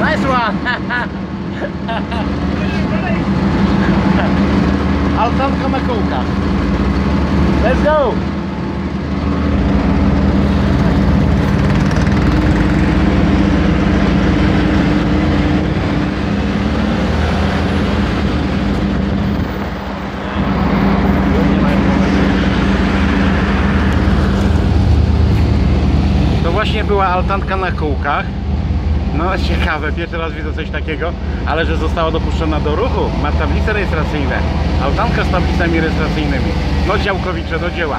Nice one! Let's go! Właśnie była altanka na kółkach. No ciekawe, pierwszy raz widzę coś takiego, ale że została dopuszczona do ruchu, ma tablice rejestracyjne, altanka z tablicami rejestracyjnymi. No działkowicze do dzieła.